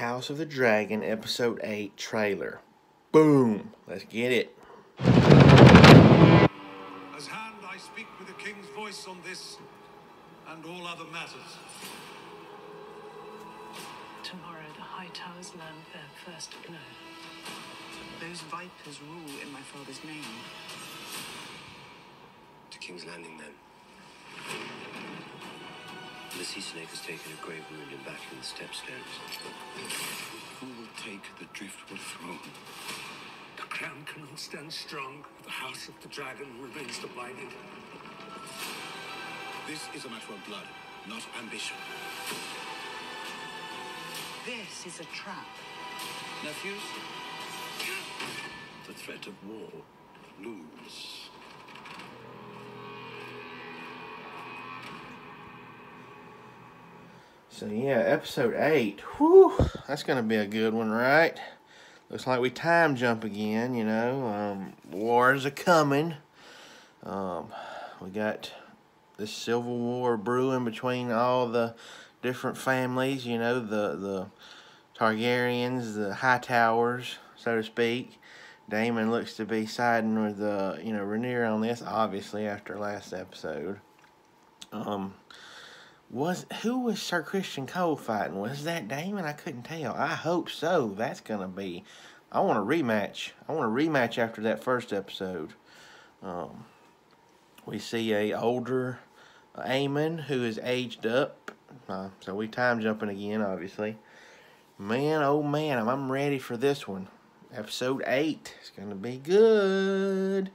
House of the Dragon Episode 8 trailer. Boom! Let's get it. As hand, I speak with the king's voice on this and all other matters. Tomorrow the Hightowers land their first blow. Those vipers rule in my father's name. To King's Landing, then. The sea snake has taken a grave wound in battling the stepstones. Who will take the driftwood throne? The crown cannot stand strong. The house of the dragon remains divided. This is a matter of blood, not ambition. This is a trap. Nephews? The threat of war looms. So yeah, episode 8. Whew, that's going to be a good one, right? Looks like we time jump again, you know. Um, wars are coming. Um, we got this civil war brewing between all the different families, you know, the, the Targaryens, the Hightowers, so to speak. Daemon looks to be siding with, uh, you know, Rhaenyra on this, obviously, after last episode. Um, was who was Sir Criston Cole fighting? Was that Daemon? I couldn't tell. I hope so. That's gonna be. I want a rematch. I want a rematch after that first episode. Um, we see a older Aemond who is aged up. Uh, so we time jumping again, obviously. Man, oh man, I'm ready for this one. Episode eight. It's gonna be good.